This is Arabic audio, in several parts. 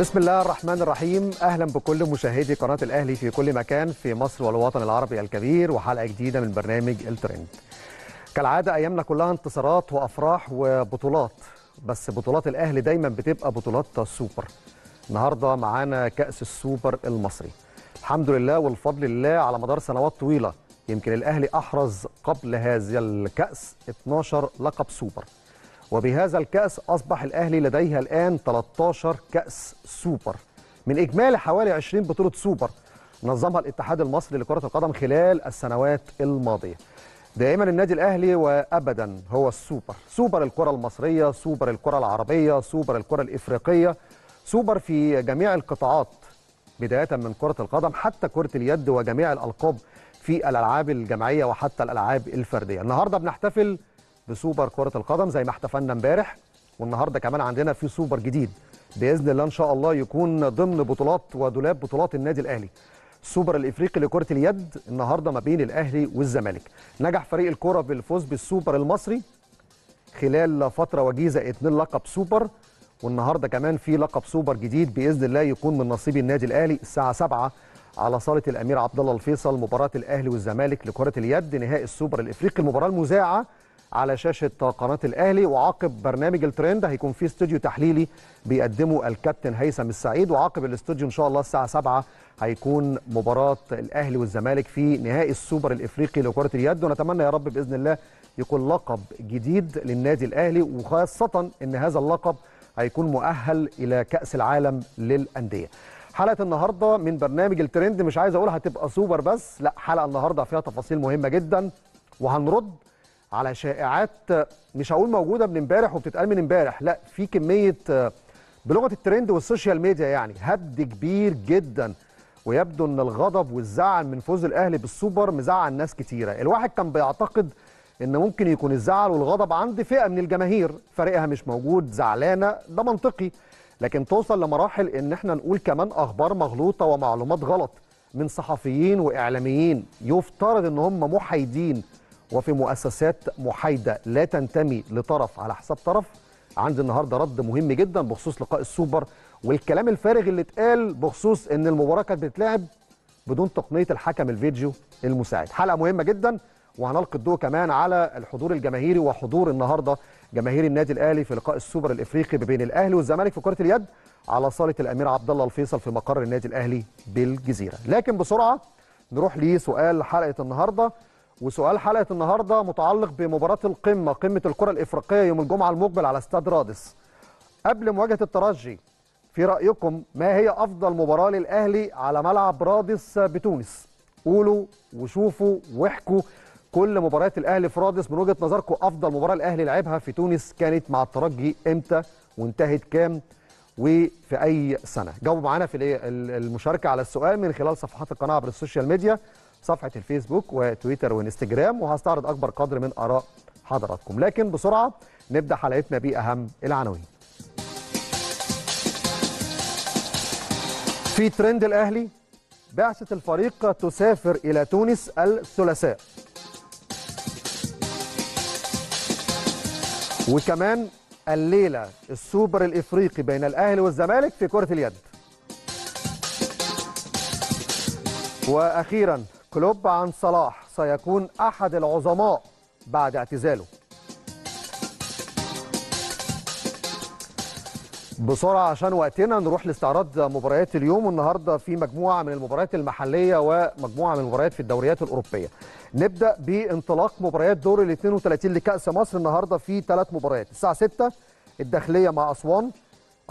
بسم الله الرحمن الرحيم. أهلا بكل مشاهدي قناة الأهلي في كل مكان في مصر والوطن العربي الكبير وحلقة جديدة من برنامج الترند. كالعادة أيامنا كلها انتصارات وأفراح وبطولات بس بطولات الأهلي دايما بتبقى بطولات سوبر النهارده معانا كأس السوبر المصري. الحمد لله والفضل لله على مدار سنوات طويلة. يمكن الأهلي أحرز قبل هذا الكأس 12 لقب سوبر. وبهذا الكأس أصبح الأهلي لديه الآن 13 كأس سوبر. من إجمالي حوالي 20 بطولة سوبر نظمها الاتحاد المصري لكرة القدم خلال السنوات الماضية. دائما النادي الأهلي وأبدا هو السوبر. سوبر الكرة المصرية سوبر الكرة العربية سوبر الكرة الإفريقية سوبر في جميع القطاعات بداية من كرة القدم حتى كرة اليد وجميع الألقاب في الألعاب الجماعية وحتى الألعاب الفردية. النهاردة بنحتفل بسوبر كرة القدم زي ما احتفلنا امبارح والنهاردة كمان عندنا في سوبر جديد بإذن الله إن شاء الله يكون ضمن بطولات ودولاب بطولات النادي الأهلي. السوبر الإفريقي لكرة اليد النهارده ما بين الأهلي والزمالك. نجح فريق الكره بالفوز بالسوبر المصري خلال فترة وجيزة اتنين لقب سوبر والنهاردة كمان في لقب سوبر جديد بإذن الله يكون من نصيب النادي الأهلي الساعة 7 على صالة الأمير عبد الله الفيصل مباراة الأهلي والزمالك لكرة اليد نهائي السوبر الإفريقي المباراة المذاعة على شاشة قناة الأهلي. وعقب برنامج الترند هيكون في استوديو تحليلي بيقدمه الكابتن هيثم السعيد. وعقب الاستوديو إن شاء الله الساعة 7 هيكون مباراة الأهلي والزمالك في نهائي السوبر الإفريقي لكرة اليد. ونتمنى يا رب بإذن الله يكون لقب جديد للنادي الأهلي وخاصة إن هذا اللقب هيكون مؤهل إلى كأس العالم للأندية. حلقة النهارده من برنامج الترند مش عايز أقول هتبقى سوبر بس لا حلقة النهارده فيها تفاصيل مهمة جدا. وهنرد على شائعات مش هقول موجودة من امبارح وبتتقال من امبارح لا في كمية بلغة الترند وال social media يعني هبد كبير جدا. ويبدو إن الغضب والزعل من فوز الأهلي بالسوبر مزعل ناس كتيرة. الواحد كان بيعتقد إن ممكن يكون الزعل والغضب عند فئة من الجماهير. فريقها مش موجود زعلانة ده منطقي. لكن توصل لمراحل إن إحنا نقول كمان أخبار مغلوطة ومعلومات غلط من صحفيين وإعلاميين. يفترض إن هم محايدين وفي مؤسسات محايدة لا تنتمي لطرف على حساب طرف. عندي النهارده رد مهم جدا بخصوص لقاء السوبر والكلام الفارغ اللي اتقال بخصوص إن المباراة كانت بتتلعب بدون تقنية الحكم الفيديو المساعد. حلقة مهمة جدا وهنلقي الضوء كمان على الحضور الجماهيري وحضور النهارده جماهير النادي الأهلي في لقاء السوبر الإفريقي بين الأهلي والزمالك في كرة اليد على صالة الأمير عبد الله الفيصل في مقر النادي الأهلي بالجزيرة. لكن بسرعة نروح لسؤال حلقة النهارده. وسؤال حلقة النهارده متعلق بمباراة القمة قمة الكرة الإفريقية يوم الجمعة المقبل على استاد رادس. قبل مواجهة الترجي في رأيكم ما هي أفضل مباراة للأهلي على ملعب رادس بتونس؟ قولوا وشوفوا واحكوا. كل مباريات الأهلي في رادس من وجهة نظركم أفضل مباراة الأهلي لعبها في تونس كانت مع الترجي إمتى وانتهت كام وفي أي سنة؟ جاوبوا معانا في المشاركة على السؤال من خلال صفحات القناة عبر ال social media. صفحة الفيسبوك وتويتر وإنستجرام وهستعرض أكبر قدر من آراء حضراتكم. لكن بسرعة نبدأ حلقتنا بأهم العناوين. في ترند الأهلي بعثة الفريق تسافر إلى تونس الثلاثاء. وكمان الليلة السوبر الإفريقي بين الأهلي والزمالك في كرة اليد. وأخيرا كلوب عن صلاح سيكون أحد العظماء بعد اعتزاله. بسرعة عشان وقتنا نروح لاستعراض مباريات اليوم والنهاردة في مجموعة من المباريات المحلية ومجموعة من المباريات في الدوريات الأوروبية. نبدأ بانطلاق مباريات دور ال 32 لكأس مصر. النهارده في ثلاث مباريات الساعة 6 الداخلية مع أسوان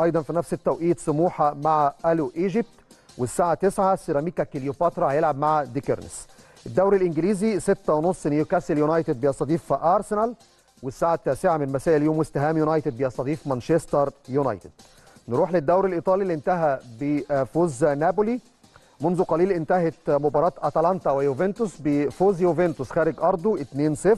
أيضا في نفس التوقيت سموحة مع ألو إيجيبت. والساعة 9 سيراميكا كليوباترا هيلعب مع دكرنس الدوري الإنجليزي 6:30 نيوكاسل يونايتد بيستضيف أرسنال والساعة التاسعة من مساء اليوم وست هام يونايتد بيستضيف مانشستر يونايتد. نروح للدوري الإيطالي اللي انتهى بفوز نابولي. منذ قليل انتهت مباراة أتلانتا ويوفنتوس بفوز يوفنتوس خارج أرضه 2-0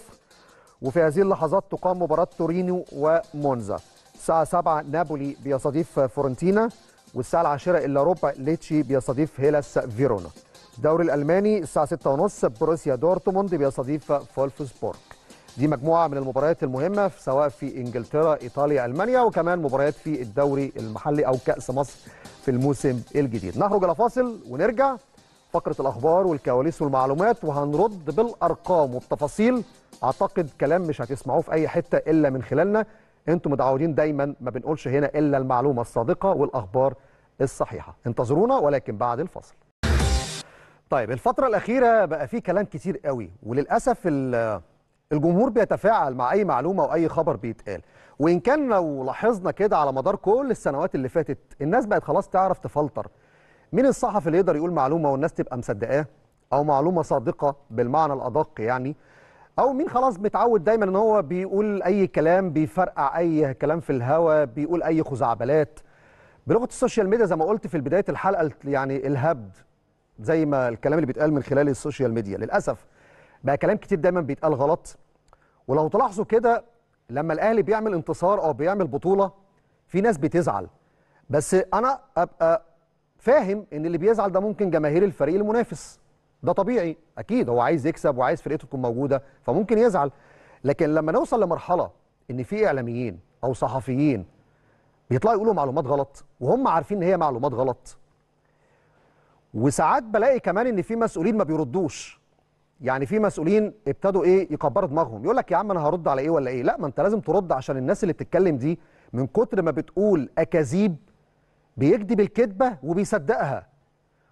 وفي هذه اللحظات تقام مباراة تورينو ومونزا. الساعة 7 نابولي بيستضيف فيورنتينا. والساعة العاشرة إلا ربع ليتشي بيستضيف هيلاس فيرونا. الدوري الألماني الساعة 6:30 بروسيا دورتموند بيستضيف فولفسبورغ. دي مجموعة من المباريات المهمة سواء في إنجلترا إيطاليا ألمانيا وكمان مباريات في الدوري المحلي أو كأس مصر في الموسم الجديد. نخرج إلى فاصل ونرجع. فقرة الأخبار والكواليس والمعلومات وهنرد بالأرقام وبتفاصيل أعتقد كلام مش هتسمعوه في أي حتة إلا من خلالنا. أنتم متعودين دايما ما بنقولش هنا إلا المعلومة الصادقة والأخبار الصحيحة. انتظرونا ولكن بعد الفصل طيب الفترة الأخيرة بقى في كلام كتير قوي وللأسف الجمهور بيتفاعل مع أي معلومة وأي خبر بيتقال. وإن كان لو لاحظنا كده على مدار كل السنوات اللي فاتت الناس بقت خلاص تعرف تفلتر. مين الصحفي اللي يقدر يقول معلومة والناس تبقى مصدقاه؟ أو معلومة صادقة بالمعنى الأدق يعني؟ أو مين خلاص متعود دايما إن هو بيقول أي كلام بيفرقع أي كلام في الهوا بيقول أي خزعبلات. بلغة ال social media زي ما قلت في بداية الحلقة يعني الهبد زي ما الكلام اللي بيتقال من خلال ال social media. للأسف بقى كلام كتير دايما بيتقال غلط. ولو تلاحظوا كده لما الأهلي بيعمل انتصار أو بيعمل بطولة في ناس بتزعل. بس أنا أبقى فاهم إن اللي بيزعل ده ممكن جماهير الفريق المنافس. ده طبيعي أكيد هو عايز يكسب وعايز فرقته تكون موجودة فممكن يزعل. لكن لما نوصل لمرحلة إن في إعلاميين أو صحفيين بيطلعوا يقولوا معلومات غلط وهم عارفين إن هي معلومات غلط وساعات بلاقي كمان إن في مسؤولين ما بيردوش. يعني في مسؤولين ابتدوا إيه يكبروا دماغهم. يقول لك يا عم أنا هرد على إيه ولا إيه؟ لا ما أنت لازم ترد عشان الناس اللي بتتكلم دي من كتر ما بتقول أكاذيب بيكذب الكذبة وبيصدقها.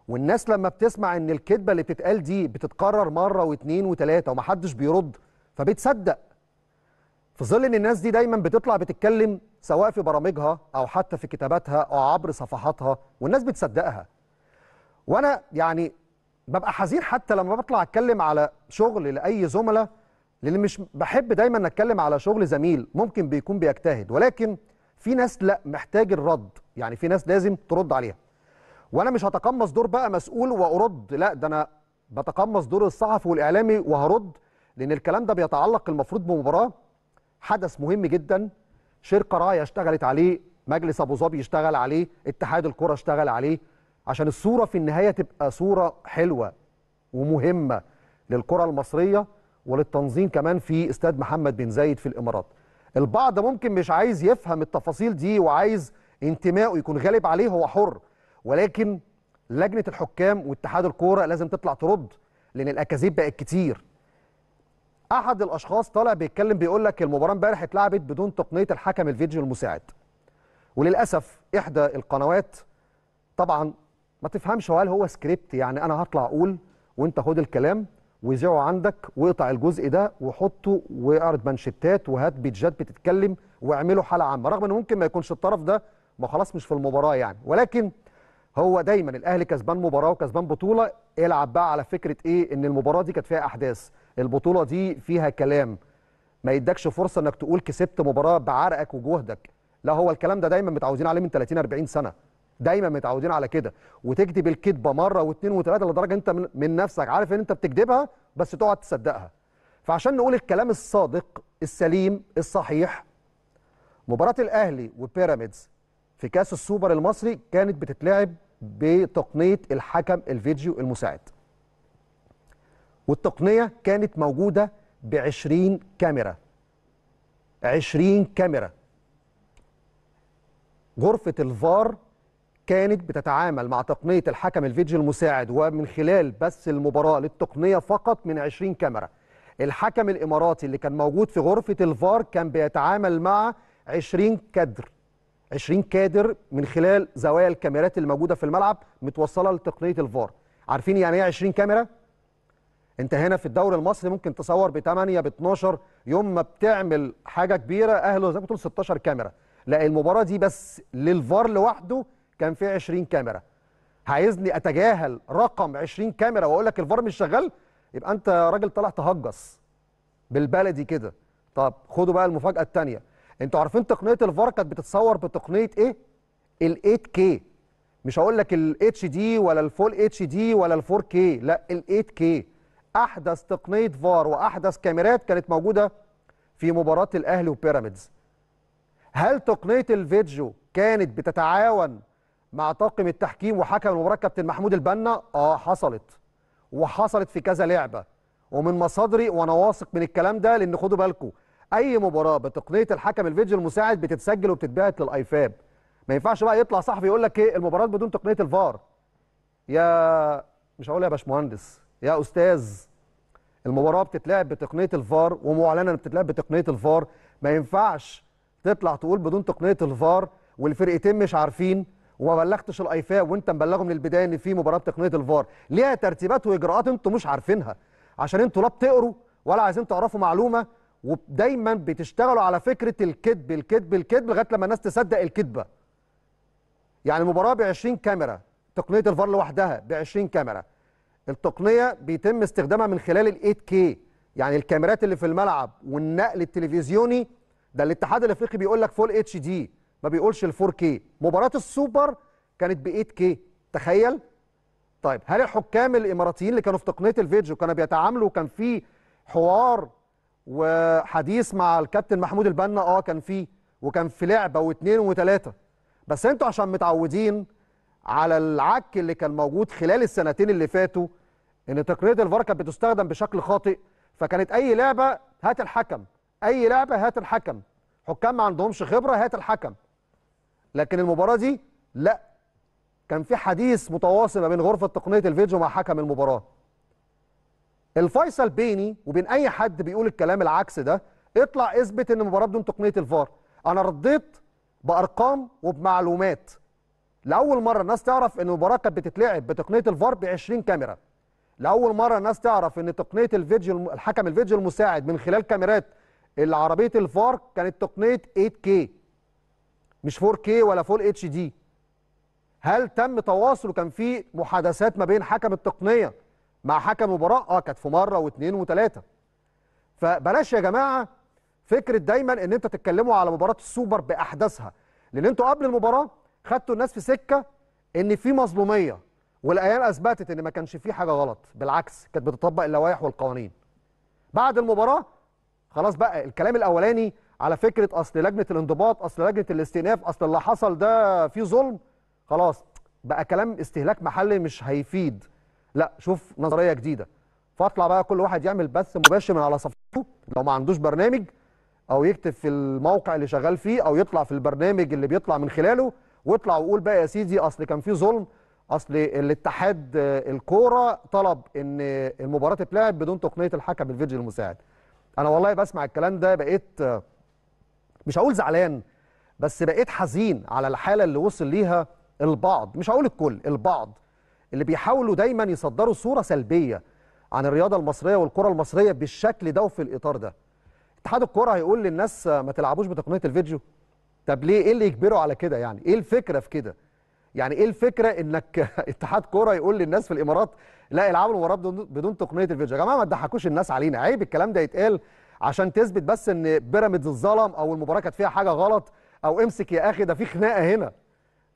والناس لما بتسمع إن الكذبة اللي بتتقال دي بتتكرر مرة واثنين وثلاثه ومحدش بيرد فبتصدق. في ظل إن الناس دي دايما بتطلع بتتكلم سواء في برامجها أو حتى في كتاباتها أو عبر صفحاتها والناس بتصدقها. وأنا يعني ببقى حزين حتى لما بطلع أتكلم على شغل لأي زملاء لأن مش بحب دايما أتكلم على شغل زميل ممكن بيكون بيجتهد ولكن في ناس لأ محتاج الرد. يعني في ناس لازم ترد عليها. وأنا مش هتقمص دور بقى مسؤول وارد. لا ده أنا بتقمص دور الصحفي والاعلامي وهرد لأن الكلام ده بيتعلق المفروض بمباراه. حدث مهم جدا. شركه رايه اشتغلت عليه مجلس ابو ظبي اشتغل عليه اتحاد الكره اشتغل عليه عشان الصورة في النهايه تبقى صوره حلوة ومهمه للكره المصريه وللتنظيم كمان في استاد محمد بن زايد في الامارات. البعض ممكن مش عايز يفهم التفاصيل دي وعايز انتمائه يكون غالب عليه هو حر. ولكن لجنة الحكام واتحاد الكورة لازم تطلع ترد لأن الأكاذيب بقت كتير. أحد الأشخاص طالع بيتكلم بيقول لك المباراة امبارح اتلعبت بدون تقنية الحكم الفيديو المساعد. وللأسف إحدى القنوات طبعا ما تفهمش هل هو سكريبت يعني أنا هطلع أقول وأنت خد الكلام وذيعه عندك واقطع الجزء ده وحطه وأعرض منشتات وهات بيتجات بتتكلم واعمله حلقة عامة رغم إنه ممكن ما يكونش الطرف ده ما خلاص مش في المباراة يعني. ولكن هو دايما الأهلي كسبان مباراة وكسبان بطولة. العب بقى على فكرة إيه؟ إن المباراة دي كانت فيها أحداث. البطولة دي فيها كلام. ما يدكش فرصة إنك تقول كسبت مباراة بعرقك وجهدك. لا هو الكلام ده دايما متعودين عليه من 30 40 سنة. دايما متعودين على كده. وتكذب الكذبة مرة واثنين وثلاثه لدرجة أنت من, من نفسك عارف إن أنت بتكذبها بس تقعد تصدقها. فعشان نقول الكلام الصادق السليم الصحيح مباراة الأهلي وبيراميدز في كأس السوبر المصري كانت بتتلعب بتقنية الحكم الفيديو المساعد. والتقنية كانت موجودة ب 20 كاميرا. 20 كاميرا. غرفة الفار كانت بتتعامل مع تقنية الحكم الفيديو المساعد ومن خلال بث المباراة للتقنية فقط من 20 كاميرا. الحكم الإماراتي اللي كان موجود في غرفة الفار كان بيتعامل مع 20 كادر. 20 كادر من خلال زوايا الكاميرات اللي موجوده في الملعب متوصلة لتقنية الفار. عارفين يعني إيه 20 كاميرا؟ أنت هنا في الدوري المصري ممكن تصور ب 8 ب 12 يوم ما بتعمل حاجة كبيرة اهله زي ما بتقول 16 كاميرا. لا المباراة دي بس للفار لوحده كان فيه 20 كاميرا. عايزني أتجاهل رقم 20 كاميرا وأقول لك الفار مش شغال؟ يبقى أنت راجل طالع تهجص بالبلدي كده. طب خدوا بقى المفاجأة الثانية أنتوا عارفين تقنية الفار كانت بتتصور بتقنية إيه؟ ال 8K مش هقول لك ال HD ولا ال full HD ولا ال 4K لا ال 8K أحدث تقنية فار وأحدث كاميرات كانت موجودة في مباراة الأهلي وبيراميدز. هل تقنية الفيديو كانت بتتعاون مع طاقم التحكيم وحكم المباراة كابتن محمود البنا؟ آه حصلت. وحصلت في كذا لعبة. ومن مصادري وأنا واثق من الكلام ده لأن خدوا بالكم أي مباراة بتقنية الحكم الفيديو المساعد بتتسجل وبتتبعت للأيفاب. ما ينفعش بقى يطلع صحفي يقول لك إيه المباراه بدون تقنية الفار. يا مش هقول يا باشمهندس يا أستاذ المباراة بتتلعب بتقنية الفار ومعلنه بتتلعب بتقنية الفار. ما ينفعش تطلع تقول بدون تقنية الفار والفرقتين مش عارفين وما بلغتش الأيفاب وأنت مبلغه من البداية إن في مباراة بتقنية الفار. ليها ترتيبات وإجراءات أنتوا مش عارفينها. عشان أنتوا لا بتقروا ولا عايزين تعرفوا معلومة ودايما بتشتغلوا على فكرة الكذب الكذب الكذب لغاية لما الناس تصدق الكذبة. يعني المباراه ب 20 كاميرا تقنية الفار لوحدها ب 20 كاميرا. التقنية بيتم استخدامها من خلال ال 8K يعني الكاميرات اللي في الملعب والنقل التلفزيوني. ده الاتحاد الأفريقي بيقول لك full HD ما بيقولش ال 4K مباراة السوبر كانت ب 8K تخيل. طيب هل الحكام الإماراتيين اللي كانوا في تقنية الفيديو كانوا بيتعاملوا كان في حوار وحديث مع الكابتن محمود البنا آه كان في وكان في لعبة واثنين وثلاثه بس أنتوا عشان متعودين على العك اللي كان موجود خلال السنتين اللي فاتوا إن تقنية الفار كانت بتستخدم بشكل خاطئ. فكانت أي لعبة هات الحكم. أي لعبة هات الحكم. حكام ما عندهمش خبرة هات الحكم. لكن المباراة دي لا. كان في حديث متواصل ما بين غرفة تقنية الفيديو مع حكم المباراة. الفيصل بيني وبين أي حد بيقول الكلام العكس ده اطلع اثبت إن المباراة بدون تقنية الفار. أنا رديت بأرقام وبمعلومات. لأول مرة الناس تعرف إن المباراة كانت بتتلعب بتقنية الفار ب 20 كاميرا. لأول مرة الناس تعرف إن تقنية الفيديو الحكم الفيديو المساعد من خلال كاميرات العربيه الفار كانت تقنية 8K مش 4K ولا full HD هل تم تواصل؟ وكان في محادثات ما بين حكم التقنية مع حكم المباراه آه كانت في مرة واثنين وثلاثة. فبلاش يا جماعة فكرة دايما إن انت تتكلموا على مباراة السوبر بأحداثها. لأن أنتوا قبل المباراة خدتوا الناس في سكة إن في مظلومية والايام أثبتت إن ما كانش في حاجة غلط. بالعكس كانت بتطبق اللوائح والقوانين. بعد المباراة خلاص بقى الكلام الأولاني على فكرة أصل لجنة الانضباط أصل لجنة الاستئناف أصل اللي حصل ده فيه ظلم خلاص بقى كلام استهلاك محلي مش هيفيد. لا شوف نظرية جديدة. فاطلع بقى كل واحد يعمل بث مباشر من على صفحته. لو ما عندوش برنامج أو يكتب في الموقع اللي شغال فيه أو يطلع في البرنامج اللي بيطلع من خلاله واطلع وقول بقى يا سيدي أصل كان في ظلم أصل الاتحاد الكورة طلب إن المباراة تتلعب بدون تقنية الحكم الفيديو المساعد. أنا والله بسمع الكلام ده بقيت مش هقول زعلان بس بقيت حزين على الحالة اللي وصل ليها البعض. مش هقول الكل البعض. اللي بيحاولوا دايما يصدروا صورة سلبية عن الرياضة المصرية والكرة المصرية بالشكل ده وفي الإطار ده. اتحاد الكرة هيقول للناس ما تلعبوش بتقنية الفيديو. طب ليه؟ إيه اللي يجبره على كده يعني؟ إيه الفكرة في كده؟ يعني إيه الفكرة إنك اتحاد كوره يقول للناس في الإمارات لا العبوا المباراة بدون, بدون تقنية الفيديو. يا جماعة ما تضحكوش الناس علينا. عيب الكلام ده يتقال عشان تثبت بس إن بيراميدز اتظلم أو المباراة كانت فيها حاجة غلط أو امسك يا أخي ده في خناقة هنا.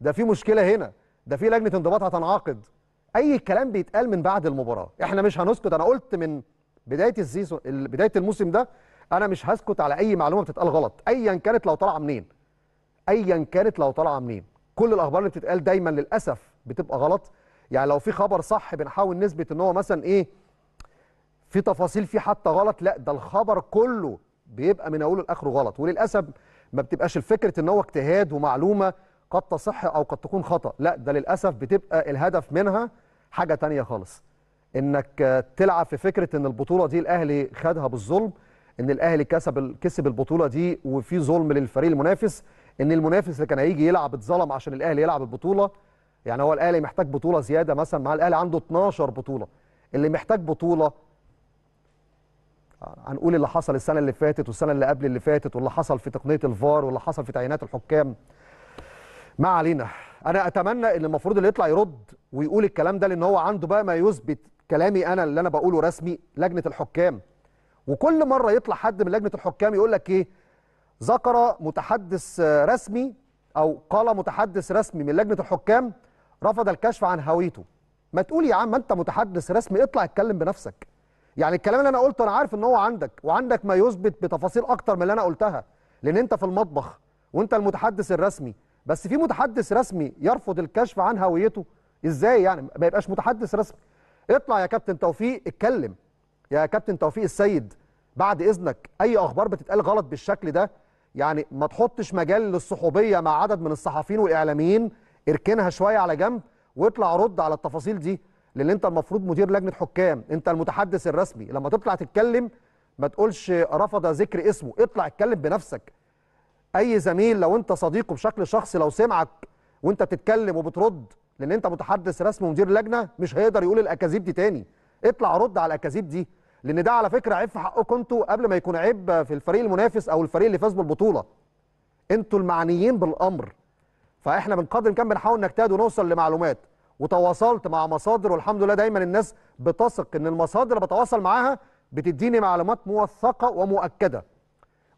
ده في مشكلة هنا. ده في لجنة انضباط هتنعقد أي كلام بيتقال من بعد المباراة. إحنا مش هنسكت. أنا قلت من بداية السيزون بداية الموسم ده أنا مش هسكت على أي معلومة بتتقال غلط. ايا كانت لو طالعه منين. ايا كانت لو طالعه منين. كل الأخبار اللي بتتقال دايما للأسف بتبقى غلط. يعني لو في خبر صح بنحاول نثبت إن هو مثلا إيه في تفاصيل فيه حتى غلط لا ده الخبر كله بيبقى من أوله لآخره غلط. وللأسف ما بتبقاش الفكرة إن هو اجتهاد ومعلومة قد تصح أو قد تكون خطأ. لا ده للأسف بتبقى الهدف منها حاجة تانية خالص. إنك تلعب في فكرة إن البطولة دي الأهلي خدها بالظلم إن الأهلي كسب كسب البطولة دي وفي ظلم للفريق المنافس إن المنافس اللي كان هيجي يلعب اتظلم عشان الأهلي يلعب البطولة. يعني هو الأهلي محتاج بطولة زيادة مثلا مع الأهلي عنده 12 بطولة. اللي محتاج بطولة هنقول اللي حصل السنة اللي فاتت والسنة اللي قبل اللي فاتت واللي حصل في تقنية الفار واللي حصل في تعيينات الحكام. ما علينا. أنا أتمنى إن المفروض اللي يطلع يرد ويقول الكلام ده لأن هو عنده بقى ما يثبت كلامي أنا اللي أنا بقوله رسمي لجنة الحكام. وكل مرة يطلع حد من لجنة الحكام يقول لك إيه؟ ذكر متحدث رسمي أو قال متحدث رسمي من لجنة الحكام رفض الكشف عن هويته. ما تقول يا عم أنت متحدث رسمي اطلع اتكلم بنفسك. يعني الكلام اللي أنا قلته أنا عارف إن هو عندك وعندك ما يثبت بتفاصيل أكتر من اللي أنا قلتها لأن أنت في المطبخ وأنت المتحدث الرسمي. بس في متحدث رسمي يرفض الكشف عن هويته؟ إزاي يعني؟ ما يبقاش متحدث رسمي. اطلع يا كابتن توفيق اتكلم. يا كابتن توفيق السيد بعد إذنك أي أخبار بتتقال غلط بالشكل ده؟ يعني ما تحطش مجال للصحوبية مع عدد من الصحفيين والإعلاميين. اركنها شوية على جنب واطلع رد على التفاصيل دي لأن انت المفروض مدير لجنة حكام. انت المتحدث الرسمي. لما تطلع تتكلم ما تقولش رفض ذكر اسمه. اطلع اتكلم بنفسك. أي زميل لو انت صديقه بشكل شخصي لو سمعك وانت بتتكلم وبترد لأن انت متحدث رسمي ومدير لجنة مش هيقدر يقول الأكاذيب دي تاني. اطلع رد على الأكاذيب دي لأن ده على فكرة عيب في حقكم أنتوا قبل ما يكون عيب في الفريق المنافس أو الفريق اللي فاز بالبطولة. أنتوا المعنيين بالأمر. فإحنا من قدر الإمكان بنحاول نجتهد ونوصل لمعلومات. وتواصلت مع مصادر والحمد لله دايما الناس بتثق إن المصادر اللي بتواصل معاها بتديني معلومات موثقة ومؤكدة.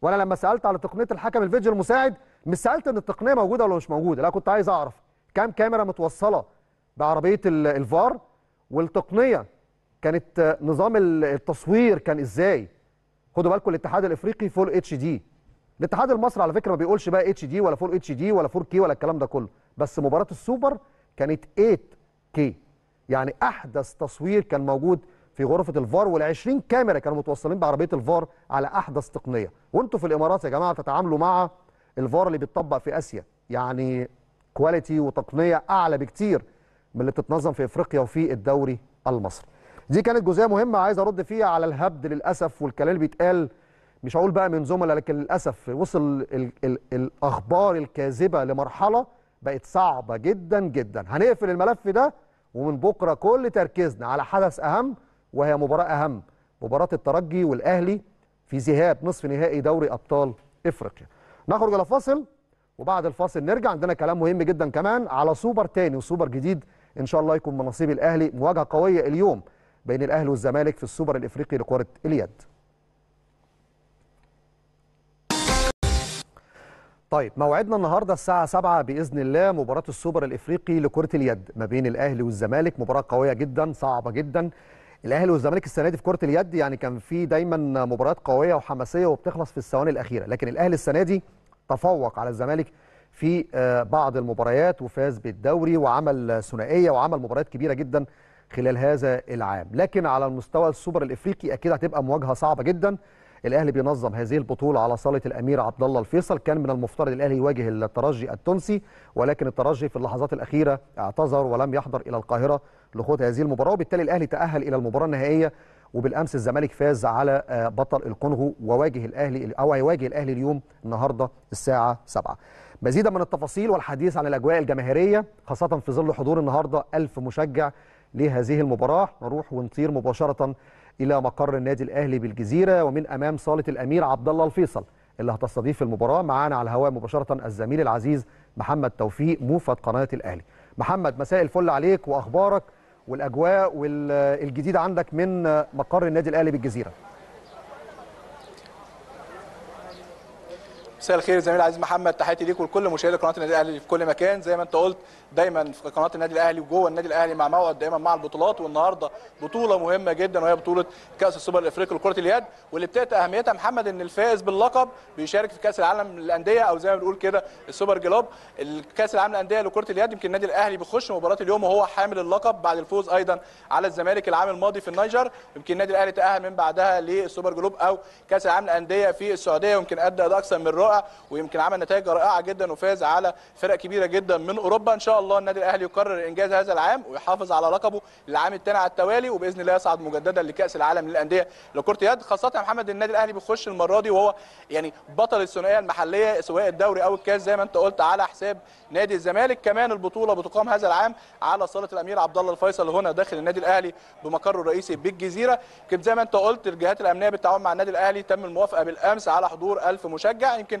وأنا لما سألت على تقنية الحكم الفيديو المساعد مش سألت إن التقنية موجودة ولا مش موجودة لا كنت عايز أعرف. كام كاميرا متوصلة بعربية الفار؟ والتقنية كانت نظام التصوير كان إزاي؟ خدوا بالكم الاتحاد الإفريقي Full HD. الاتحاد المصري على فكرة ما بيقولش بقى HD ولا Full HD ولا 4K ولا الكلام ده كله بس مباراة السوبر كانت 8K يعني أحدث تصوير كان موجود في غرفة الفار وال20 كاميرا كانوا متوصلين بعربية الفار على أحدث تقنية. وأنتوا في الإمارات يا جماعة تتعاملوا مع الفار اللي بيتطبق في آسيا. يعني quality وتقنية أعلى بكتير من اللي بتتنظم في إفريقيا وفي الدوري المصري. دي كانت جزئية مهمة عايز أرد فيها على الهبد للأسف والكلام اللي بيتقال مش هقول بقى من زملاء لكن للأسف وصل ال ال الأخبار الكاذبة لمرحلة بقت صعبة جدا جدا. هنقفل الملف ده ومن بكرة كل تركيزنا على حدث أهم وهي مباراة أهم مباراة الترجي والأهلي في ذهاب نصف نهائي دوري أبطال إفريقيا. نخرج إلى فاصل. وبعد الفاصل نرجع عندنا كلام مهم جدا كمان على سوبر تاني وسوبر جديد. إن شاء الله يكون من نصيب الأهلي مواجهة قوية اليوم بين الأهلي والزمالك في السوبر الإفريقي لكرة اليد. طيب موعدنا النهارده الساعة 7 بإذن الله مباراة السوبر الإفريقي لكرة اليد ما بين الأهلي والزمالك. مباراة قوية جدا صعبة جدا. الأهلي والزمالك السنة دي في كرة اليد يعني كان في دايما مباريات قوية وحماسية وبتخلص في الثواني الأخيرة لكن الأهلي السنة دي تفوق على الزمالك في بعض المباريات وفاز بالدوري وعمل ثنائية وعمل مباريات كبيرة جدا خلال هذا العام. لكن على المستوى السوبر الإفريقي أكيد هتبقى مواجهة صعبة جدا. الأهلي بينظم هذه البطولة على صاله الأمير عبد الله الفيصل. كان من المفترض الأهلي يواجه الترجي التونسي ولكن الترجي في اللحظات الأخيرة اعتذر ولم يحضر إلى القاهرة لخوض هذه المباراة وبالتالي الأهلي تأهل إلى المباراة النهائية وبالامس الزمالك فاز على بطل الكونغو وواجه الاهلي أو هيواجه الاهلي اليوم النهارده الساعة 7 مزيدا من التفاصيل والحديث عن الأجواء الجماهيرية خاصة في ظل حضور النهارده ألف مشجع لهذه المباراة نروح ونطير مباشرة إلى مقر النادي الأهلي بالجزيرة ومن أمام صالة الأمير عبد الله الفيصل اللي هتستضيف المباراة معانا على الهواء مباشرة الزميل العزيز محمد توفيق موفد قناة الأهلي. محمد مساء الفل عليك وأخبارك والأجواء والجديد عندك من مقر النادي الأهلي بالجزيرة. مساء الخير زميل العزيز محمد تحياتي ليك ولكل مشاهدي قناة النادي الأهلي في كل مكان. زي ما أنت قلت دايما في قناة النادي الأهلي وجوه النادي الأهلي مع موعد دايما مع البطولات. والنهاردة بطولة مهمة جدا وهي بطولة كأس السوبر الأفريقي لكرة اليد. واللي ابتدت أهميتها محمد إن الفائز باللقب بيشارك في كأس العالم للأندية أو زي ما بنقول كده ال Super Globe. الكأس العالم للأندية لكرة اليد يمكن النادي الأهلي بيخش مباراة اليوم وهو حامل اللقب بعد الفوز أيضا على الزمالك العام الماضي في النيجر. يمكن النادي الأهلي تأهل من بعدها لل Super Globe أو كأس العالم للأندية في السعودية ويمكن أدى أكثر من رائع. ويمكن عمل نتائج رائعة جدا وفاز على فرق كبيرة جدا من أوروبا إن شاء الله. النادي الأهلي يكرر إنجاز هذا العام ويحافظ على لقبه للعام الثاني على التوالي وبإذن الله يصعد مجددا لكأس العالم للأندية لكرة يد خاصة محمد النادي الأهلي بيخش المرة دي وهو يعني بطل الثنائية المحلية سواء الدوري أو الكاس زي ما أنت قلت على حساب نادي الزمالك. كمان البطولة بتقام هذا العام على صالة الأمير عبد الله الفيصل هنا داخل النادي الأهلي بمقره الرئيسي بالجزيرة. يمكن زي ما أنت قلت الجهات الأمنية بالتعاون مع النادي الأهلي تم الموافقة بالأمس على حضور 1000 مشجع. يمكن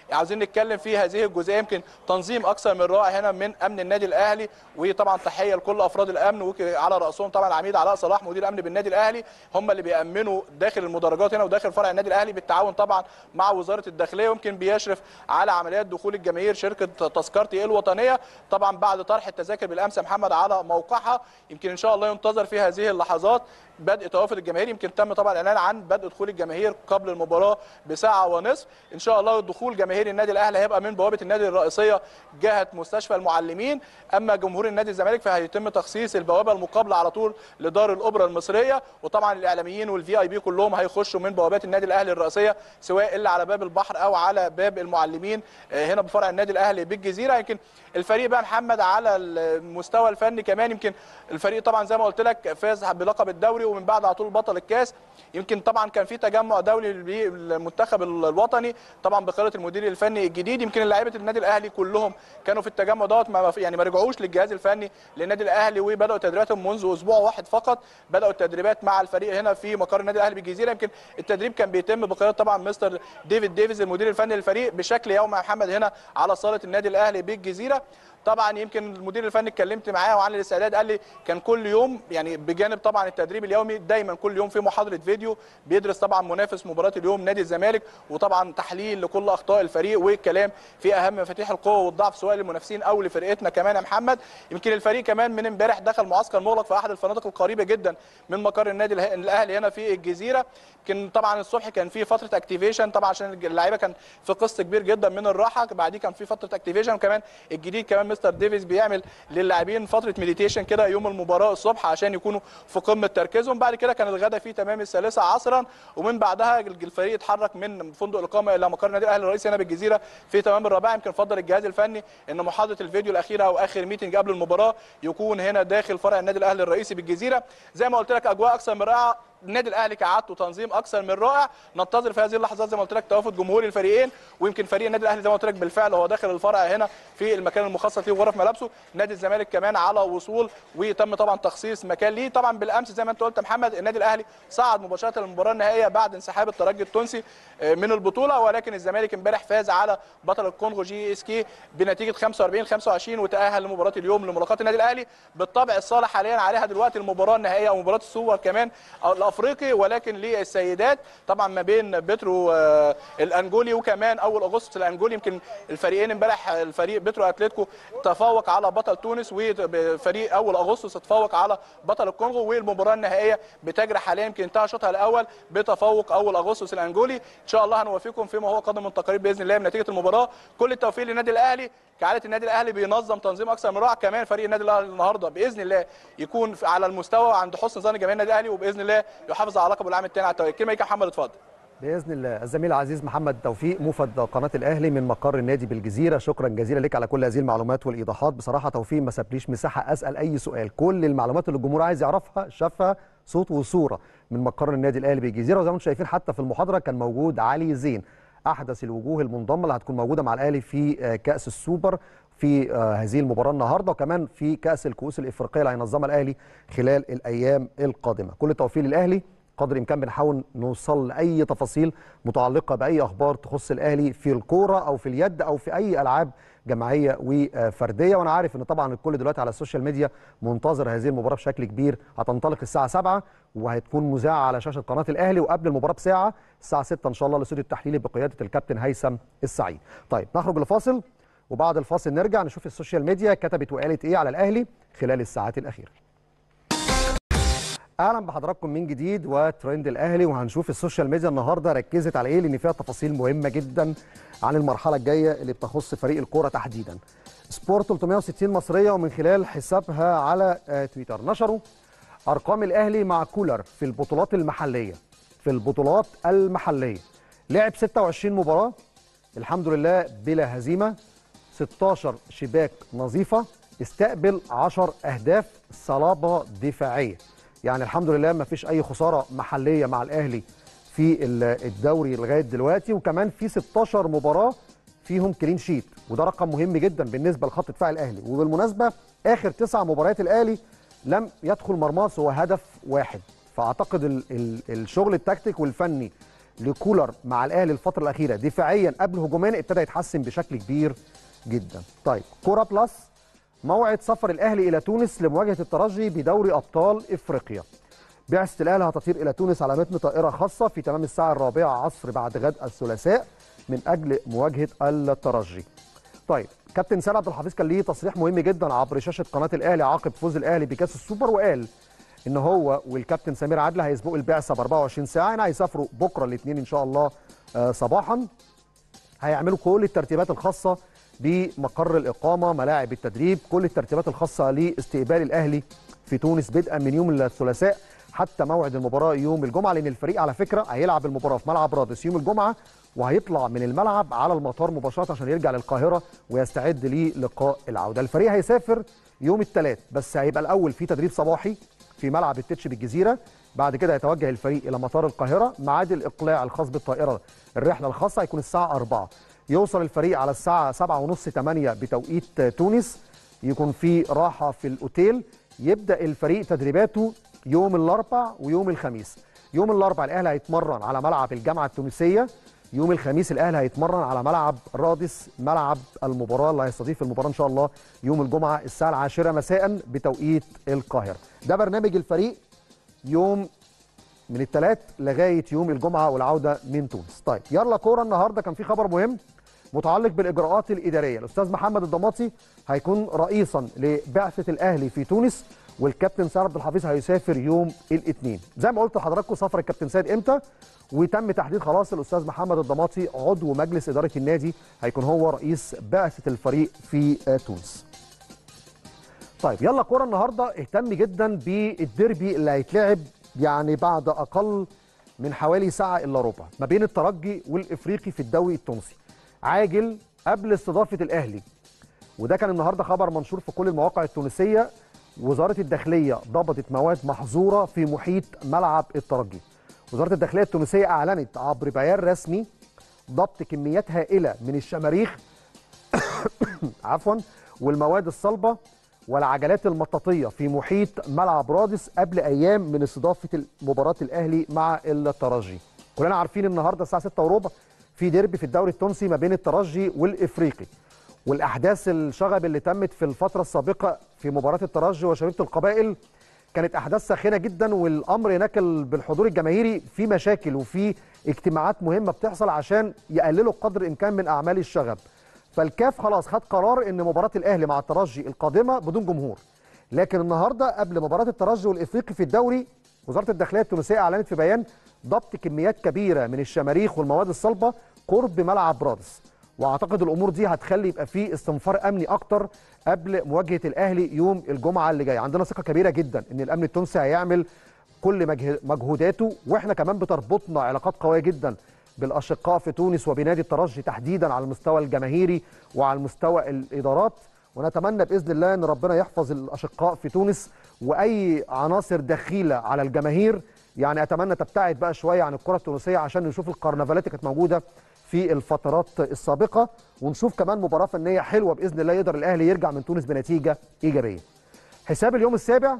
عاوزين نتكلم في هذه الجزئية يمكن تنظيم أكثر من رائع هنا من أمن النادي الأهلي وطبعا تحية لكل أفراد الأمن وعلى رأسهم طبعا العميد علاء صلاح مدير الامن بالنادي الأهلي هم اللي بيأمنوا داخل المدرجات هنا وداخل فرع النادي الأهلي بالتعاون طبعا مع وزارة الداخلية ويمكن بيشرف على عمليات دخول الجماهير شركة تذكرتي الوطنية. طبعا بعد طرح التذاكر بالأمس محمد على موقعها يمكن إن شاء الله ينتظر في هذه اللحظات بدء توافد الجماهير يمكن تم طبعا الاعلان عن بدء دخول الجماهير قبل المباراة بساعة ونصف. إن شاء الله دخول جماهير جماهير النادي الأهلي هيبقى من بوابة النادي الرئيسية جهة مستشفى المعلمين. أما جمهور النادي الزمالك فهيتم تخصيص البوابة المقابلة على طول لدار الأوبرا المصرية. وطبعا الإعلاميين وال VIP كلهم هيخشوا من بوابات النادي الأهلي الرئيسية سواء اللي على باب البحر أو على باب المعلمين. هنا بفرع النادي الأهلي بالجزيرة. يمكن الفريق بقى محمد على المستوى الفني كمان. يمكن الفريق طبعا زي ما قلت لك فاز بلقب الدوري ومن بعد على طول بطل الكاس. يمكن طبعا كان في تجمع دولي للمنتخب الوطني طبعا بقيادة المدير الفني الجديد. يمكن لعيبة النادي الأهلي كلهم كانوا في التجمع دوت ما يعني ما رجعوش للجهاز الفني للنادي الأهلي وبدأوا تدريباتهم منذ أسبوع واحد فقط. بدأوا التدريبات مع الفريق هنا في مقر النادي الأهلي بالجزيره يمكن التدريب كان بيتم بقيادة طبعا مستر ديفيد ديفيز المدير الفني للفريق بشكل يومي يا محمد هنا على صالة النادي الأهلي بالجزيره طبعا يمكن المدير الفني اتكلمت معاه وعن الاستعداد قال لي كان كل يوم يعني بجانب طبعا التدريب اليومي دايما كل يوم في محاضرة فيديو بيدرس طبعا منافس مباراة اليوم نادي الزمالك وطبعا تحليل لكل أخطاء الفريق والكلام في أهم مفاتيح القوة والضعف سواء للمنافسين أو لفرقتنا كمان يا محمد. يمكن الفريق كمان من امبارح دخل معسكر مغلق في أحد الفنادق القريبة جدا من مقر النادي الأهلي هنا في الجزيرة. يمكن طبعا الصبح كان في فترة activation طبعا عشان اللعيبة كان في قسط كبير جدا من الراحة بعديه كان في فترة activation كمان الجديد كمان مستر ديفيز بيعمل للاعبين فترة meditation كده يوم المباراة الصبح عشان يكونوا في قمة تركيزهم. بعد كده كان الغداء في تمام الثالثة عصرا ومن بعدها الفريق اتحرك من فندق الإقامة إلى مقر النادي الأهلي الرئيسي هنا بالجزيره في تمام الرابعة. يمكن فضل الجهاز الفني إن محاضره الفيديو الأخيرة أو آخر meeting قبل المباراة يكون هنا داخل فرع النادي الأهلي الرئيسي بالجزيرة. زي ما قلت لك أجواء أكثر من رائعه النادي الاهلي كعادته تنظيم أكثر من رائع. ننتظر في هذه اللحظات زي ما قلت لك توافد جمهور الفريقين ويمكن فريق النادي الاهلي زي ما قلت لك بالفعل هو داخل الفرع هنا في المكان المخصص ليه وغرف ملابسه. نادي الزمالك كمان على وصول وتم طبعا تخصيص مكان ليه. طبعا بالأمس زي ما انت قلت يا محمد النادي الاهلي صعد مباشرة للمباراة النهائية بعد انسحاب الترجي التونسي من البطولة ولكن الزمالك امبارح فاز على بطل الكونغو JSK بنتيجة 45 25 وتأهل لمباراة اليوم لملاقاة النادي الاهلي بالطبع الصالة حاليا عليها دلوقتي المباراة النهائية أو مباراه السوبر كمان الافريقي ولكن للسيدات. طبعا ما بين بترو الأنجولي وكمان أول أغسطس الأنجولي يمكن الفريقين امبارح الفريق بترو أتلتيكو تفوق على بطل تونس وفريق أول أغسطس تفوق على بطل الكونغو والمباراة النهائية بتجري حاليا يمكن انتهى شوطها الأول بتفوق أول أغسطس الأنجولي. إن شاء الله هنوافيكم فيما هو قادم من تقارير بإذن الله من نتيجة المباراة. كل التوفيق للنادي الأهلي. كعادة النادي الأهلي بينظم تنظيم أكثر من رائع كمان فريق النادي الأهلي النهارده بإذن الله يكون على المستوى عند حسن ظن جماهير النادي الأهلي وبإذن الله يحافظ على لقب العام الثاني على التوالي الكلمة ليك يا محمد اتفضل. بإذن الله. الزميل العزيز محمد توفيق موفد قناة الأهلي من مقر النادي بالجزيرة. شكرا جزيلا لك على كل هذه المعلومات والإيضاحات. بصراحة توفيق ما سابليش مساحة أسأل أي سؤال. كل المعلومات اللي الجمهور عايز يعرفها شافها صوت وصورة من مقر النادي الأهلي بالجزيرة. وزي ما أنتم شايفين حتى في المحاضرة كان موجود علي زين. أحدث الوجوه المنضمة اللي هتكون موجودة مع الأهلي في كأس السوبر في هذه المباراة النهارده وكمان في كأس الكؤوس الإفريقية اللي هينظمها الأهلي خلال الأيام القادمة. كل التوفيق للأهلي. قدر الإمكان بنحاول نوصل لأي تفاصيل متعلقة بأي أخبار تخص الأهلي في الكورة أو في اليد أو في أي ألعاب جماعية وفردية. وأنا عارف إن طبعا الكل دلوقتي على ال social media منتظر هذه المباراة بشكل كبير. هتنطلق الساعة 7 وهتكون مذاعة على شاشة قناة الأهلي. وقبل المباراة بساعة الساعة 6 إن شاء الله الاستوديو التحليلي بقيادة الكابتن هيثم السعيد. طيب نخرج لفاصل وبعد الفاصل نرجع نشوف ال social media كتبت وقالت إيه على الأهلي خلال الساعات الأخيرة. أهلا بحضراتكم من جديد وترند الاهلي وهنشوف ال social media النهارده ركزت على إيه لأن فيها تفاصيل مهمة جدا عن المرحلة الجاية اللي بتخص فريق الكورة تحديدا. سبورت 360 مصرية ومن خلال حسابها على تويتر. نشروا أرقام الأهلي مع كولر في البطولات المحلية. في البطولات المحلية. لعب 26 مباراة الحمد لله بلا هزيمة. 16 شباك نظيفة استقبل 10 أهداف صلابة دفاعية. يعني الحمد لله ما فيش أي خسارة محلية مع الأهلي في الدوري لغاية دلوقتي وكمان في 16 مباراة فيهم كلين شيت وده رقم مهم جدا بالنسبة لخط دفاع الأهلي. وبالمناسبة آخر تسع مباريات الأهلي لم يدخل مرماه سوى هدف واحد. فأعتقد ال ال الشغل التكتيكي والفني لكولر مع الأهلي الفترة الأخيرة دفاعيا قبل هجوميا ابتدى يتحسن بشكل كبير جدا. طيب كورة بلس موعد سفر الأهلي إلى تونس لمواجهة الترجي بدوري أبطال إفريقيا. بعثه الاهلي هتطير إلى تونس على متن طائرة خاصة في تمام الساعة الرابعة عصر بعد غد الثلاثاء من أجل مواجهة الترجي. طيب كابتن سيد عبد الحفيظ كان ليه تصريح مهم جدا عبر شاشة قناة الأهلي عقب فوز الأهلي بكأس السوبر وقال إن هو والكابتن سمير عدلي هيسبقوا البعثه ب 24 ساعة يعني هيسافروا بكرة الاثنين إن شاء الله صباحا. هيعملوا كل الترتيبات الخاصة بمقر الإقامة ملاعب التدريب كل الترتيبات الخاصة لاستقبال الأهلي في تونس بدءا من يوم الثلاثاء حتى موعد المباراة يوم الجمعة لأن الفريق على فكرة هيلعب المباراة في ملعب رادس يوم الجمعة وهيطلع من الملعب على المطار مباشرة عشان يرجع للقاهرة ويستعد للقاء العودة. الفريق هيسافر يوم الثلاث بس هيبقى الأول في تدريب صباحي في ملعب التتش بالجزيرة بعد كده هيتوجه الفريق إلى مطار القاهرة ميعاد الإقلاع الخاص بالطائرة الرحلة الخاصة هيكون الساعة 4 يوصل الفريق على الساعة 7:30 8 بتوقيت تونس. يكون في راحة في الأوتيل. يبدأ الفريق تدريباته يوم الأربع ويوم الخميس. يوم الأربع الأهلي هيتمرن على ملعب الجامعة التونسية. يوم الخميس الأهلي هيتمرن على ملعب رادس ملعب المباراة. اللي هيستضيف المباراة إن شاء الله يوم الجمعة الساعة العاشرة مساء بتوقيت القاهرة. ده برنامج الفريق يوم من الثلاث لغاية يوم الجمعة والعودة من تونس. طيب يلا كورة النهارده. كان في خبر مهم. متعلق بالإجراءات الإدارية. الأستاذ محمد الضماطي هيكون رئيسا لبعثة الأهلي في تونس والكابتن سعد عبد الحفيظ هيسافر يوم الاثنين. زي ما قلت لحضراتكم سفر الكابتن سيد إمتى؟ وتم تحديد خلاص الأستاذ محمد الضماطي عضو مجلس إدارة النادي هيكون هو رئيس بعثة الفريق في تونس. طيب يلا كورة النهارده. اهتم جدا بالديربي اللي هيتلعب يعني بعد أقل من حوالي ساعة إلا ربع ما بين الترجي والإفريقي في الدوري التونسي. عاجل قبل استضافة الأهلي. وده كان النهارده خبر منشور في كل المواقع التونسية. وزارة الداخلية ضبطت مواد محظورة في محيط ملعب الترجي. وزارة الداخلية التونسية أعلنت عبر بيان رسمي ضبط كميات هائلة من الشماريخ عفوا والمواد الصلبة والعجلات المطاطية في محيط ملعب رادس قبل أيام من استضافة مباراة الأهلي مع الترجي. كلنا عارفين النهارده الساعة 6 وربع في ديربي في الدوري التونسي ما بين الترجي والإفريقي. والأحداث الشغب اللي تمت في الفترة السابقة في مباراة الترجي وشبيبه القبائل كانت أحداث ساخنة جدا والأمر هناك بالحضور الجماهيري في مشاكل وفي اجتماعات مهمة بتحصل عشان يقللوا قدر الإمكان من أعمال الشغب. فالكاف خلاص خد قرار إن مباراة الأهلي مع الترجي القادمة بدون جمهور. لكن النهارده قبل مباراة الترجي والإفريقي في الدوري وزارة الداخلية التونسية أعلنت في بيان ضبط كميات كبيرة من الشماريخ والمواد الصلبة قرب ملعب رادس. وأعتقد الأمور دي هتخلي يبقى في استنفار أمني أكتر قبل مواجهة الأهلي يوم الجمعة اللي جاية عندنا ثقة كبيرة جدا إن الأمن التونسي هيعمل كل مجهوداته وإحنا كمان بتربطنا علاقات قوية جدا بالأشقاء في تونس وبنادي الترجي تحديدا على المستوى الجماهيري وعلى المستوى الإدارات. ونتمنى بإذن الله إن ربنا يحفظ الأشقاء في تونس وأي عناصر دخيلة على الجماهير. يعني أتمنى تبتعد بقى شوية عن الكرة التونسية عشان نشوف الكرنفالات اللي كانت موجودة في الفترات السابقة ونشوف كمان مباراة فنية حلوة بإذن الله يقدر الأهلي يرجع من تونس بنتيجة إيجابية. حساب اليوم السابع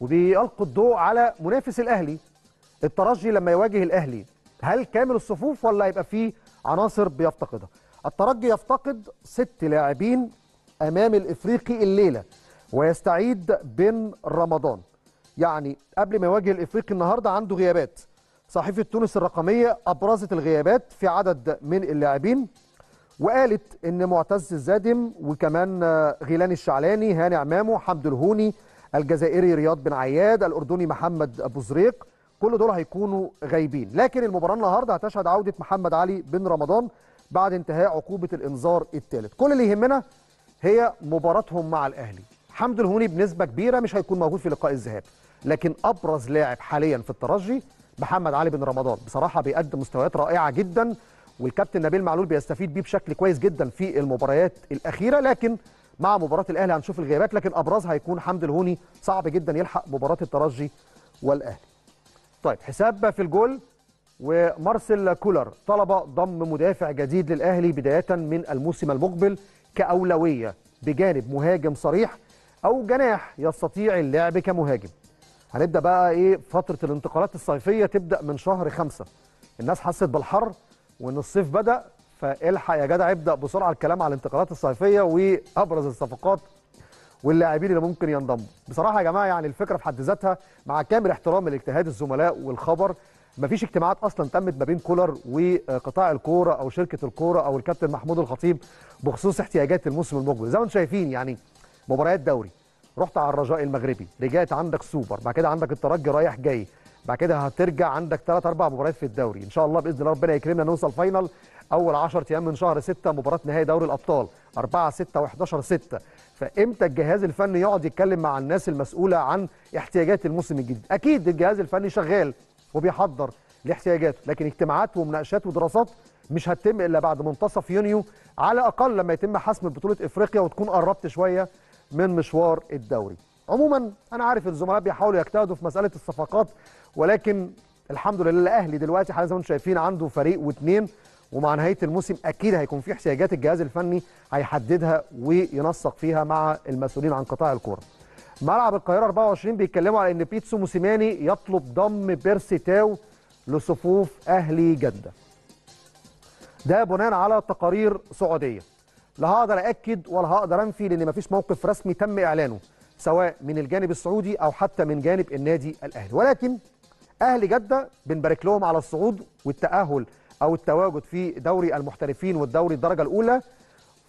وبيلقوا الضوء على منافس الأهلي الترجي لما يواجه الأهلي هل كامل الصفوف ولا هيبقى فيه عناصر بيفتقدها؟ الترجي يفتقد ست لاعبين أمام الإفريقي الليلة ويستعيد بن رمضان. يعني قبل ما يواجه الإفريقي النهارده عنده غيابات. صحيفة تونس الرقمية أبرزت الغيابات في عدد من اللاعبين وقالت إن معتز الزادم وكمان غيلان الشعلاني هاني عمامو حمد الهوني الجزائري رياض بن عياد الأردني محمد أبو زريق كل دول هيكونوا غايبين. لكن المباراة النهارده هتشهد عودة محمد علي بن رمضان بعد انتهاء عقوبة الإنذار الثالث. كل اللي يهمنا هي مباراتهم مع الأهلي. حمد الهوني بنسبة كبيرة مش هيكون موجود في لقاء الذهاب لكن أبرز لاعب حاليا في الترجي محمد علي بن رمضان. بصراحة بيقدم مستويات رائعة جدا والكابتن نبيل معلول بيستفيد بيه بشكل كويس جدا في المباريات الأخيرة لكن مع مباراة الأهلي هنشوف الغيابات لكن ابرزها هيكون حمد الهوني. صعب جدا يلحق مباراة الترجي والأهلي. طيب حساب في الجول ومارسيل كولر طلب ضم مدافع جديد للأهلي بداية من الموسم المقبل كأولوية بجانب مهاجم صريح أو جناح يستطيع اللعب كمهاجم. هنبدأ بقى إيه؟ فترة الانتقالات الصيفية تبدأ من شهر خمسة. الناس حست بالحر وإن الصيف بدأ فالحق يا جدع ابدأ بسرعة الكلام على الانتقالات الصيفية وأبرز الصفقات واللاعبين اللي ممكن ينضموا. بصراحة يا جماعة يعني الفكرة في حد ذاتها مع كامل احترام لاجتهاد الزملاء والخبر مفيش اجتماعات أصلا تمت ما بين كولر وقطاع الكورة أو شركة الكورة أو الكابتن محمود الخطيب بخصوص احتياجات الموسم المقبل. زي ما أنتم شايفين يعني مباريات دوري رحت على الرجاء المغربي رجعت عندك سوبر بعد كده عندك الترجي رايح جاي بعد كده هترجع عندك ثلاث أربع مباريات في الدوري. إن شاء الله بإذن الله ربنا يكرمنا نوصل final أول 10 أيام من شهر 6 مباراة نهائي دوري الأبطال 4 6 و11 6 فإمتى الجهاز الفني يقعد يتكلم مع الناس المسؤولة عن احتياجات الموسم الجديد؟ أكيد الجهاز الفني شغال وبيحضر لاحتياجاته لكن اجتماعات ومناقشات ودراسات مش هتتم إلا بعد منتصف يونيو على الأقل لما يتم حسم بطولة إفريقيا وتكون قربت شوية من مشوار الدوري عموما أنا عارف الزملاء بيحاولوا يجتهدوا في مسألة الصفقات ولكن الحمد لله الأهلي دلوقتي حاليا زي ما أنتم شايفين عنده فريق واثنين ومع نهاية الموسم أكيد هيكون في احتياجات الجهاز الفني هيحددها وينسق فيها مع المسؤولين عن قطاع الكورة. ملعب القاهرة 24 بيتكلموا على إن بيتسو موسيماني يطلب ضم بيرسي تاو لصفوف أهلي جدة. ده بناء على تقارير سعودية. لا هقدر أكد ولا هقدر أنفي لأن مفيش موقف رسمي تم إعلانه سواء من الجانب السعودي أو حتى من جانب النادي الأهلي. ولكن أهل جدة بنبارك لهم على الصعود والتأهل أو التواجد في دوري المحترفين والدوري الدرجة الأولى.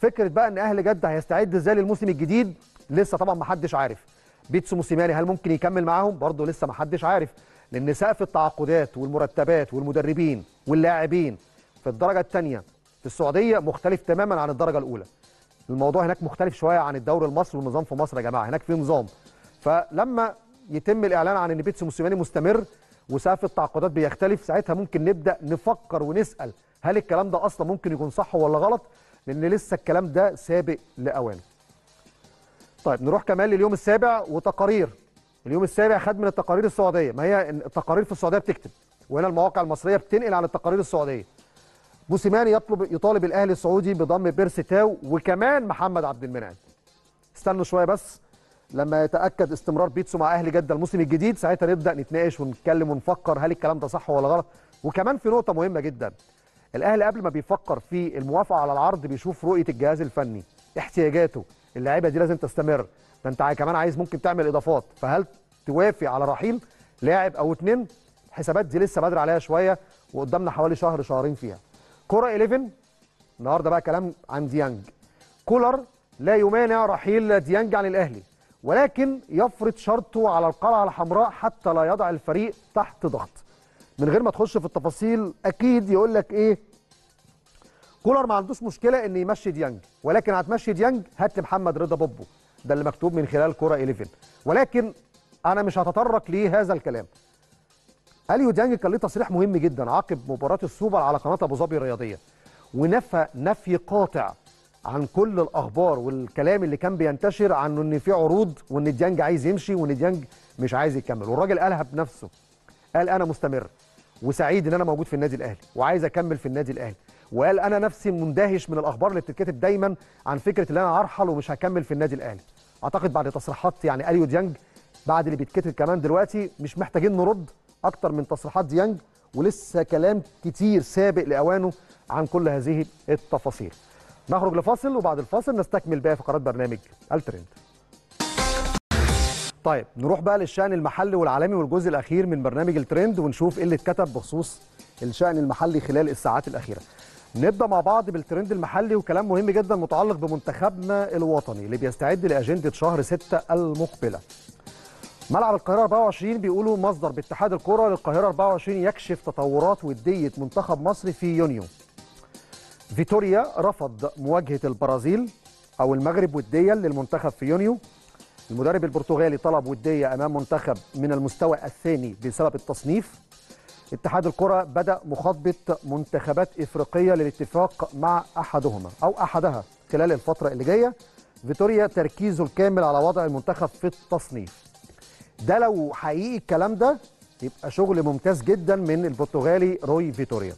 فكرة بقى إن أهل جدة هيستعد إزاي للموسم الجديد لسه طبعا ما حدش عارف. بيتسو موسيماني هل ممكن يكمل معاهم؟ برضه لسه ما حدش عارف. لأن سقف التعاقدات والمرتبات والمدربين واللاعبين في الدرجة الثانية في السعودية مختلف تماما عن الدرجة الأولى. الموضوع هناك مختلف شوية عن الدوري المصري والنظام في مصر يا جماعة. هناك في نظام. فلما يتم الإعلان عن إن بيتسو موسيماني مستمر وسقف التعاقدات بيختلف ساعتها ممكن نبدأ نفكر ونسأل هل الكلام ده أصلا ممكن يكون صح ولا غلط؟ لأن لسه الكلام ده سابق لأوانه. طيب نروح كمان لليوم السابع وتقارير. اليوم السابع خد من التقارير السعودية. ما هي التقارير في السعودية بتكتب. وهنا المواقع المصرية بتنقل عن التقارير السعودية. موسيماني يطلب يطالب الأهلي السعودي بضم بيرسي تاو وكمان محمد عبد المنعم. استنوا شوية بس لما يتأكد استمرار بيتسو مع أهلي جدة الموسم الجديد ساعتها نبدأ نتناقش ونتكلم ونفكر هل الكلام ده صح ولا غلط. وكمان في نقطة مهمة جدا. الأهلي قبل ما بيفكر في الموافقة على العرض بيشوف رؤية الجهاز الفني احتياجاته اللعيبه دي لازم تستمر. ده انت كمان عايز ممكن تعمل إضافات. فهل توافق على رحيل لاعب أو اتنين؟ الحسابات دي لسه بدري عليها شوية وقدامنا حوالي شهر شهرين فيها. كرة 11 النهارده بقى كلام عن ديانج. كولر لا يمانع رحيل ديانج عن الأهلي ولكن يفرض شرطه على القلعة الحمراء حتى لا يضع الفريق تحت ضغط. من غير ما تخش في التفاصيل أكيد يقول لك إيه؟ كولر ما عندوش مشكلة إن يمشي ديانج ولكن هتمشي ديانج هات محمد رضا بوبو. ده اللي مكتوب من خلال كورة 11 ولكن أنا مش هتطرق لهذا الكلام. اليو ديانج كان ليه تصريح مهم جدا عقب مباراة السوبر على قناة أبو ظبي الرياضية؟ ونفى نفي قاطع عن كل الأخبار والكلام اللي كان بينتشر عنه إن في عروض وإن ديانج عايز يمشي وإن ديانج مش عايز يكمل. والراجل قالها بنفسه. قال أنا مستمر وسعيد إن أنا موجود في النادي الأهلي وعايز أكمل في النادي الأهلي. وقال أنا نفسي مندهش من الأخبار اللي بتتكتب دايما عن فكرة إن أنا هرحل ومش هكمل في النادي الأهلي. أعتقد بعد تصريحات يعني أليو ديانج بعد اللي بيتكتب كمان دلوقتي مش محتاجين نرد أكتر من تصريحات ديانج ولسه كلام كتير سابق لأوانه عن كل هذه التفاصيل نخرج لفاصل وبعد الفاصل نستكمل باقي فقرات برنامج الترند طيب نروح بقى للشأن المحلي والعالمي والجزء الأخير من برنامج الترند ونشوف إيه اللي اتكتب بخصوص الشأن المحلي خلال الساعات الأخيرة. نبدأ مع بعض بالترند المحلي وكلام مهم جدا متعلق بمنتخبنا الوطني اللي بيستعد لأجندة شهر 6 المقبلة. ملعب القاهرة 24 بيقولوا مصدر باتحاد الكرة للقاهرة 24 يكشف تطورات ودية منتخب مصر في يونيو. فيتوريا رفض مواجهة البرازيل أو المغرب وديا للمنتخب في يونيو. المدرب البرتغالي طلب ودية أمام منتخب من المستوى الثاني بسبب التصنيف اتحاد الكرة بدأ مخاطبة منتخبات إفريقية للاتفاق مع أحدهما أو أحدها خلال الفترة اللي جاية فيتوريا تركيزه الكامل على وضع المنتخب في التصنيف ده لو حقيقي الكلام ده يبقى شغل ممتاز جدا من البرتغالي روي فيتوريا.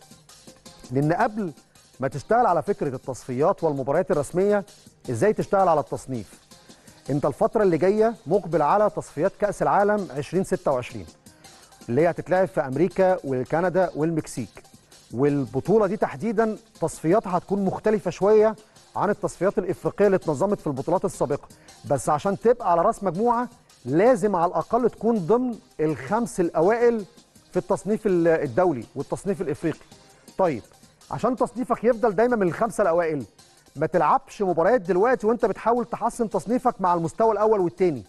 لأن قبل ما تشتغل على فكرة التصفيات والمباريات الرسمية إزاي تشتغل على التصنيف؟ أنت الفترة اللي جاية مقبل على تصفيات كأس العالم 2026 اللي هي هتتلعب في أمريكا وكندا والمكسيك. والبطولة دي تحديدا تصفياتها هتكون مختلفة شوية عن التصفيات الإفريقية اللي اتنظمت في البطولات السابقة. بس عشان تبقى على رأس مجموعة لازم على الأقل تكون ضمن الخمس الأوائل في التصنيف الدولي والتصنيف الإفريقي. طيب عشان تصنيفك يفضل دايما من الخمسة الأوائل ما تلعبش مباريات دلوقتي وانت بتحاول تحسن تصنيفك مع المستوى الأول والثاني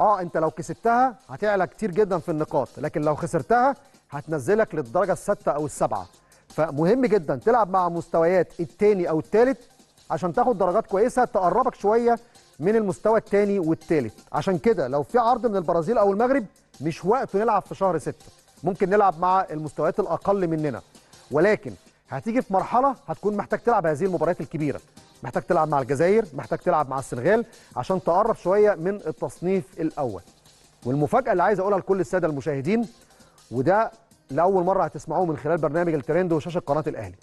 آه انت لو كسبتها هتعلى كتير جدا في النقاط لكن لو خسرتها هتنزلك للدرجة السادسه أو السابعه فمهم جدا تلعب مع مستويات التاني أو التالت عشان تاخد درجات كويسة تقربك شوية من المستوى التاني والتالت. عشان كده لو في عرض من البرازيل أو المغرب مش وقته نلعب في شهر ستة. ممكن نلعب مع المستويات الأقل مننا. ولكن هتيجي في مرحلة هتكون محتاج تلعب هذه المباريات الكبيرة. محتاج تلعب مع الجزائر محتاج تلعب مع السنغال عشان تقرب شوية من التصنيف الأول. والمفاجأة اللي عايز أقولها لكل السادة المشاهدين وده لأول مرة هتسمعوه من خلال برنامج الترند وشاشة قناة الأهلي.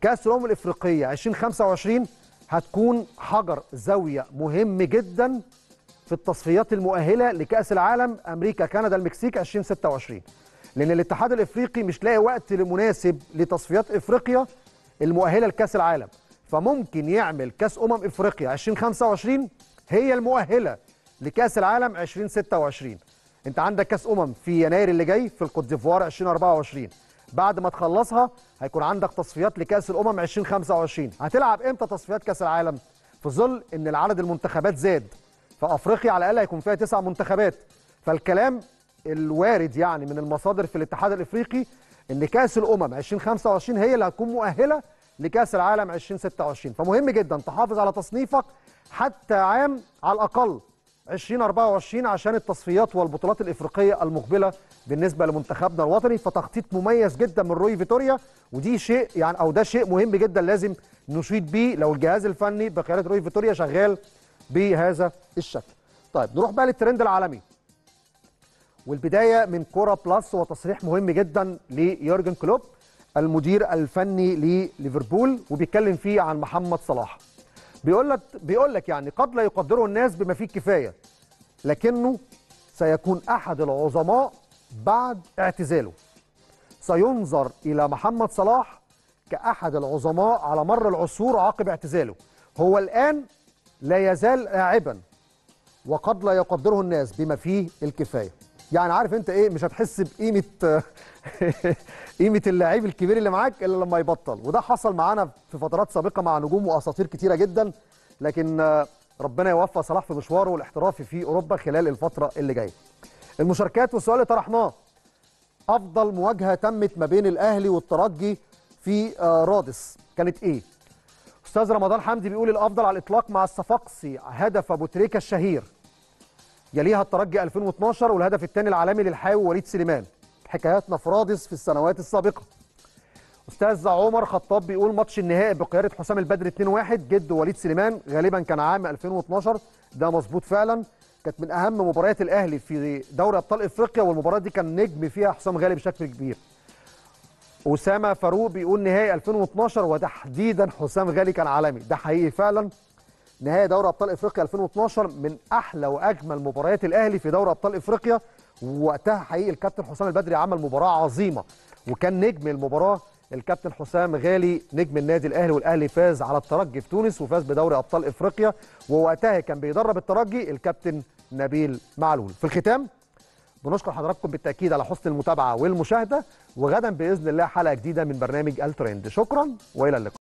كأس الأمم الإفريقية 2025 هتكون حجر زاوية مهم جدا في التصفيات المؤهلة لكأس العالم أمريكا كندا المكسيك 2026 لأن الاتحاد الإفريقي مش لاقي وقت مناسب لتصفيات إفريقيا المؤهلة لكأس العالم. فممكن يعمل كأس أمم إفريقيا 2025 هي المؤهلة لكأس العالم 2026 أنت عندك كأس أمم في يناير اللي جاي في الكوت ديفوار 2024 بعد ما تخلصها هيكون عندك تصفيات لكأس الأمم 2025 هتلعب إمتى تصفيات كأس العالم؟ في ظل إن العدد المنتخبات زاد فأفريقيا على الأقل هيكون فيها تسع منتخبات. فالكلام الوارد يعني من المصادر في الاتحاد الإفريقي إن كأس الأمم 2025 هي اللي هتكون مؤهلة لكأس العالم 2026 فمهم جدا تحافظ على تصنيفك حتى عام على الأقل. 2024 عشان التصفيات والبطولات الإفريقية المقبلة بالنسبة لمنتخبنا الوطني فتخطيط مميز جدا من روي فيتوريا ودي شيء يعني أو ده شيء مهم جدا لازم نشيد بيه لو الجهاز الفني بقيادة روي فيتوريا شغال بهذا الشكل. طيب نروح بقى للترند العالمي. والبداية من كورة بلس وتصريح مهم جدا ليورجن كلوب المدير الفني لليفربول وبيتكلم فيه عن محمد صلاح. بيقول لك بيقول لك يعني قد لا يقدره الناس بما فيه الكفاية لكنه سيكون أحد العظماء بعد اعتزاله. سينظر إلى محمد صلاح كأحد العظماء على مر العصور عقب اعتزاله. هو الآن لا يزال لاعبا وقد لا يقدره الناس بما فيه الكفاية. يعني عارف أنت إيه مش هتحس بقيمة قيمة اللاعب الكبير اللي معاك إلا لما يبطل. وده حصل معانا في فترات سابقة مع نجوم وأساطير كتيرة جدا. لكن ربنا يوفق صلاح في مشواره الاحترافي في أوروبا خلال الفترة اللي جاية. المشاركات والسؤال اللي طرحناه أفضل مواجهة تمت ما بين الأهلي والترجي في رادس كانت إيه؟ أستاذ رمضان حمدي بيقول الأفضل على الإطلاق مع الصفاقسي هدف أبو تريكة الشهير. يليها الترجي 2012 والهدف الثاني العالمي للحاوي وليد سليمان. حكاياتنا في رادس في السنوات السابقة. أستاذ عمر خطاب بيقول ماتش النهائي بقيادة حسام البدري 2-1 جد وليد سليمان غالبا كان عام 2012 ده مظبوط فعلا. كانت من أهم مباريات الأهلي في دوري أبطال إفريقيا والمباراة دي كان نجم فيها حسام غالي بشكل كبير. أسامة فاروق بيقول نهائي 2012 وتحديدا حسام غالي كان عالمي. ده حقيقي فعلا. نهائي دوري أبطال إفريقيا 2012 من أحلى وأجمل مباريات الأهلي في دوري أبطال إفريقيا. ووقتها حقيقي الكابتن حسام البدري عمل مباراة عظيمة وكان نجم المباراة الكابتن حسام غالي نجم النادي الأهلي والأهلي فاز على الترجي في تونس وفاز بدوري أبطال إفريقيا ووقتها كان بيدرب الترجي الكابتن نبيل معلول. في الختام بنشكر حضراتكم بالتأكيد على حسن المتابعة والمشاهدة وغدا بإذن الله حلقة جديدة من برنامج الترند شكرا وإلى اللقاء.